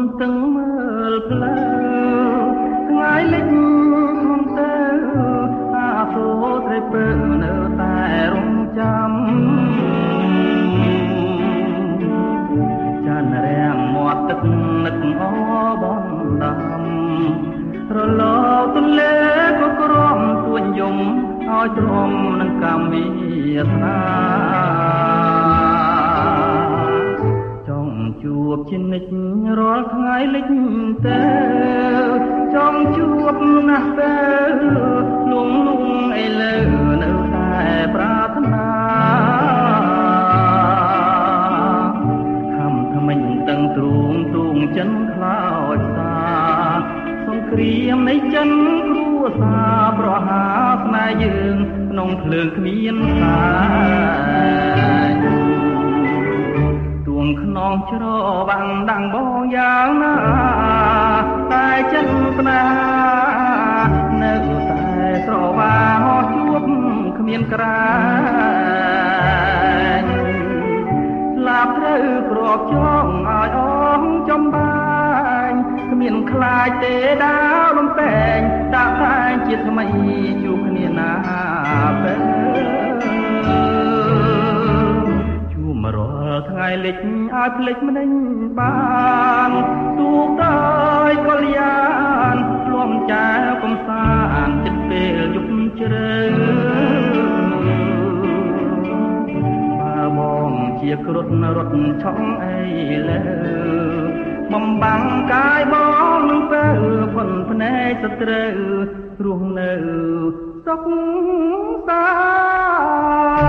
ំតឹងមើលផ្លូវថ្ងៃលិចខ្ញុំទៅអាសូរត្រីពើនៅតែរំចាំចានរាំងមាត់ទឹកនឹកអបងដំរលកទន្លេក៏ក្រំទួញយំឲ្យទ្រាំនឹងកម្មវិយាត្រា រាល់ថ្ងៃលិចទៅចង់ជួបណាស់ទៅលងលងឥឡូវនៅតែប្រាថ្នាខំថ្មិញតឹងទ្រូងទូងចិនខ្លោចសាសង្គ្រាមនៃចិនគ្រួសារប្រហាស្នេហ៍យើងក្នុងភ្លើងគ្មានសា ច្រវាំងដាំងបងយ៉ាងណាតែចិត្តស្នានៅតែស្រវាហោះជួបគ្មានក្រាញលាប់ត្រូវគ្របចងឲ្យអងចំបាញគ្មានខ្លាចទេដាវលំតែងតាក់តែជាថ្មីជួបគ្នាណា តែលិចឲ្យភ្លេចមិនញបានទូកតាយកលយានលំចាកំសាន្តចិត្តពេលយប់ជ្រៅបើបងជាគ្រុតរត់ឆក់អីលើបំបាំងកាយបងនឹងទៅផុនភ្នែកស្ត្រូវរស់នៅសុខសាន្ត